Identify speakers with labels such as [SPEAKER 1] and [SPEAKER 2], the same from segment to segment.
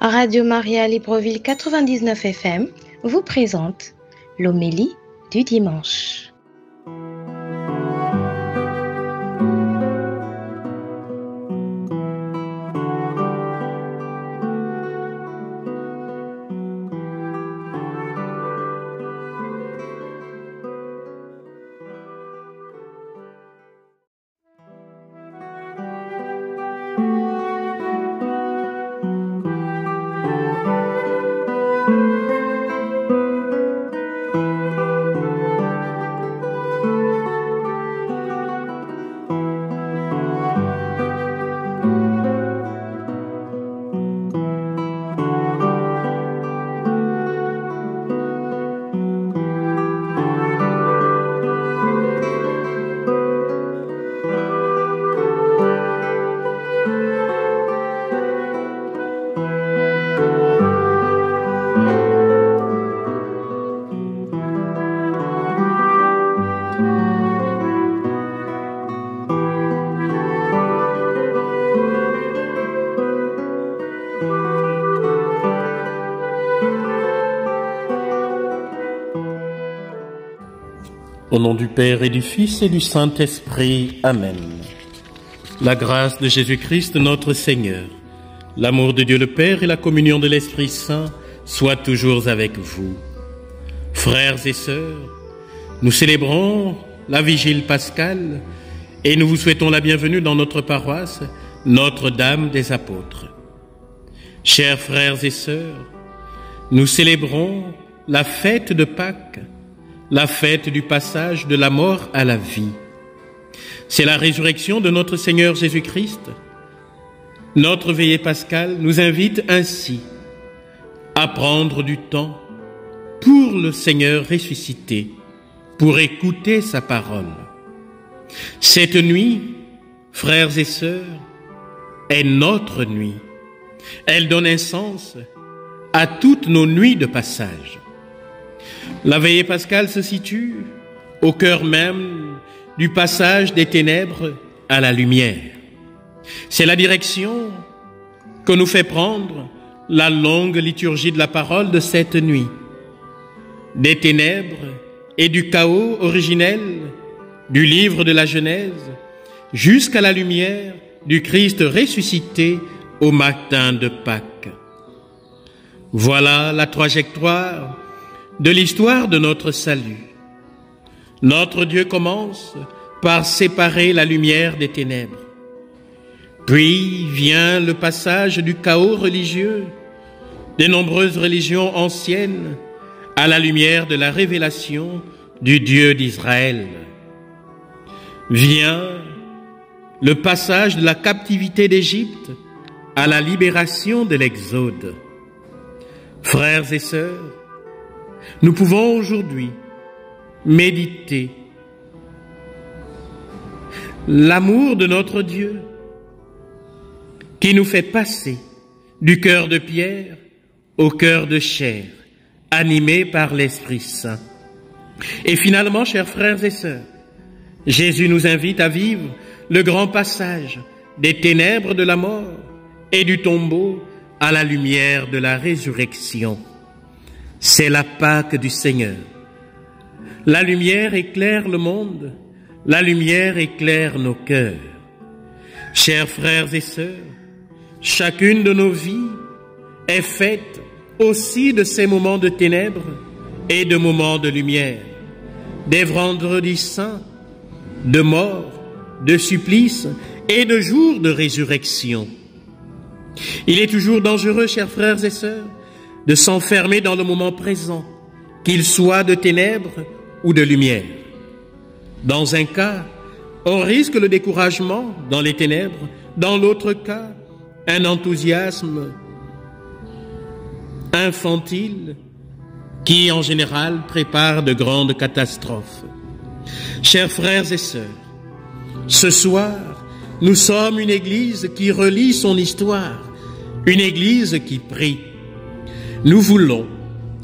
[SPEAKER 1] Radio Maria Libreville 99 FM vous présente l'homélie du dimanche.
[SPEAKER 2] Au nom du Père et du Fils et du Saint-Esprit. Amen. La grâce de Jésus-Christ notre Seigneur, l'amour de Dieu le Père et la communion de l'Esprit Saint soient toujours avec vous. Frères et sœurs, nous célébrons la vigile pascale et nous vous souhaitons la bienvenue dans notre paroisse, Notre-Dame des Apôtres. Chers frères et sœurs, nous célébrons la fête de Pâques la fête du passage de la mort à la vie. C'est la résurrection de notre Seigneur Jésus-Christ. Notre veillée pascale nous invite ainsi à prendre du temps pour le Seigneur ressuscité, pour écouter sa parole. Cette nuit, frères et sœurs, est notre nuit. Elle donne un sens à toutes nos nuits de passage. La veillée pascale se situe au cœur même du passage des ténèbres à la lumière. C'est la direction que nous fait prendre la longue liturgie de la parole de cette nuit. Des ténèbres et du chaos originel du livre de la Genèse jusqu'à la lumière du Christ ressuscité au matin de Pâques. Voilà la trajectoire de l'histoire de notre salut. Notre Dieu commence par séparer la lumière des ténèbres. Puis vient le passage du chaos religieux des nombreuses religions anciennes à la lumière de la révélation du Dieu d'Israël. Vient le passage de la captivité d'Égypte à la libération de l'Exode. Frères et sœurs, nous pouvons aujourd'hui méditer l'amour de notre Dieu qui nous fait passer du cœur de pierre au cœur de chair, animé par l'Esprit Saint. Et finalement, chers frères et sœurs, Jésus nous invite à vivre le grand passage des ténèbres de la mort et du tombeau à la lumière de la résurrection. C'est la Pâque du Seigneur. La lumière éclaire le monde, la lumière éclaire nos cœurs. Chers frères et sœurs, chacune de nos vies est faite aussi de ces moments de ténèbres et de moments de lumière, des vendredis saints, de mort, de supplices et de jours de résurrection. Il est toujours dangereux, chers frères et sœurs, de s'enfermer dans le moment présent, qu'il soit de ténèbres ou de lumière. Dans un cas, on risque le découragement dans les ténèbres, dans l'autre cas, un enthousiasme infantile qui en général prépare de grandes catastrophes. Chers frères et sœurs, ce soir, nous sommes une Église qui relit son histoire, une Église qui prie. Nous voulons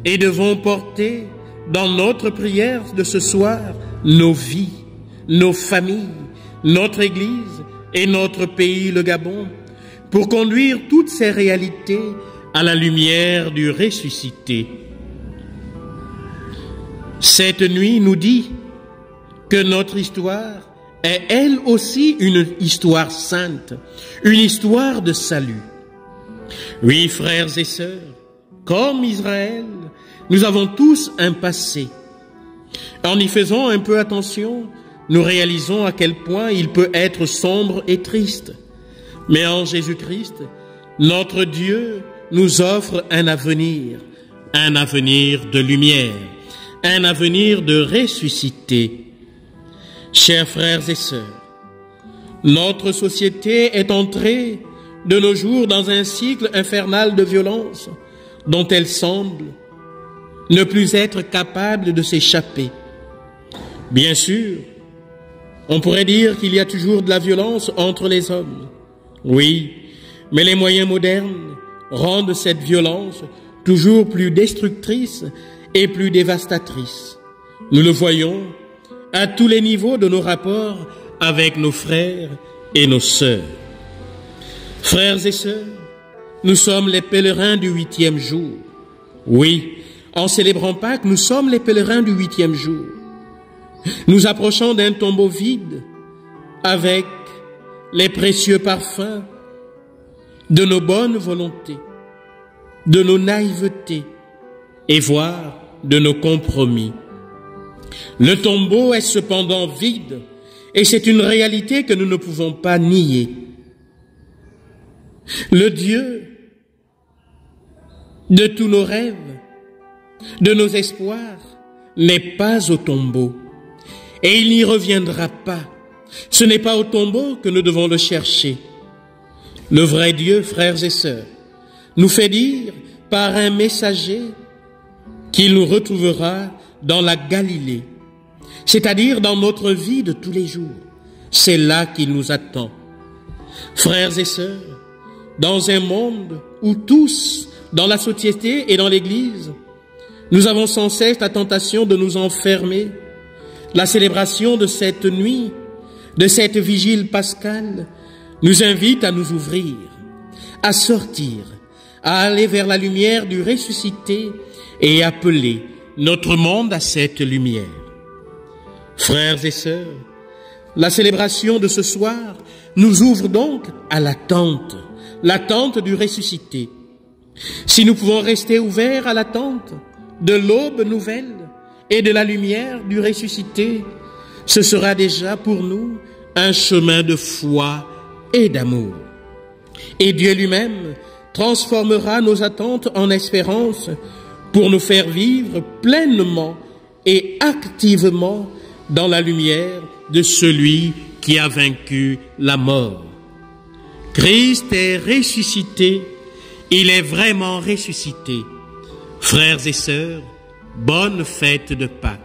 [SPEAKER 2] et devons porter dans notre prière de ce soir nos vies, nos familles, notre Église et notre pays, le Gabon, pour conduire toutes ces réalités à la lumière du ressuscité. Cette nuit nous dit que notre histoire est elle aussi une histoire sainte, une histoire de salut. Oui, frères et sœurs, comme Israël, nous avons tous un passé. En y faisant un peu attention, nous réalisons à quel point il peut être sombre et triste. Mais en Jésus-Christ, notre Dieu nous offre un avenir, un avenir de lumière, un avenir de ressuscité. Chers frères et sœurs, notre société est entrée de nos jours dans un cycle infernal de violence dont elle semble ne plus être capable de s'échapper. Bien sûr, on pourrait dire qu'il y a toujours de la violence entre les hommes. Oui, mais les moyens modernes rendent cette violence toujours plus destructrice et plus dévastatrice. Nous le voyons à tous les niveaux de nos rapports avec nos frères et nos sœurs. Frères et sœurs, nous sommes les pèlerins du huitième jour. Oui, en célébrant Pâques, nous sommes les pèlerins du huitième jour. Nous approchons d'un tombeau vide avec les précieux parfums de nos bonnes volontés, de nos naïvetés et voire de nos compromis. Le tombeau est cependant vide et c'est une réalité que nous ne pouvons pas nier. Le Dieu de tous nos rêves, de nos espoirs, n'est pas au tombeau. Et il n'y reviendra pas. Ce n'est pas au tombeau que nous devons le chercher. Le vrai Dieu, frères et sœurs, nous fait dire par un messager qu'il nous retrouvera dans la Galilée, c'est-à-dire dans notre vie de tous les jours. C'est là qu'il nous attend. Frères et sœurs, dans un monde où tous, dans la société et dans l'Église, nous avons sans cesse la tentation de nous enfermer. La célébration de cette nuit, de cette vigile pascale, nous invite à nous ouvrir, à sortir, à aller vers la lumière du ressuscité et appeler notre monde à cette lumière. Frères et sœurs, la célébration de ce soir nous ouvre donc à l'attente l'attente du ressuscité. Si nous pouvons rester ouverts à l'attente de l'aube nouvelle et de la lumière du ressuscité, ce sera déjà pour nous un chemin de foi et d'amour. Et Dieu lui-même transformera nos attentes en espérance pour nous faire vivre pleinement et activement dans la lumière de celui qui a vaincu la mort. Christ est ressuscité, il est vraiment ressuscité. Frères et sœurs, bonne fête de Pâques.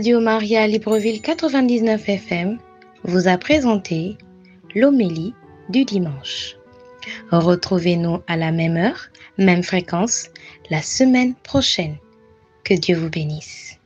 [SPEAKER 1] Radio Maria Libreville 99 FM vous a présenté l'homélie du dimanche. Retrouvez-nous à la même heure, même fréquence, la semaine prochaine. Que Dieu vous bénisse.